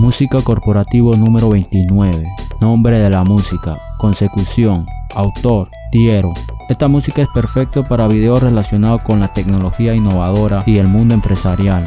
Música corporativo número 29. Nombre de la música. Consecución. Autor. Tiero. Esta música es perfecta para videos relacionados con la tecnología innovadora y el mundo empresarial.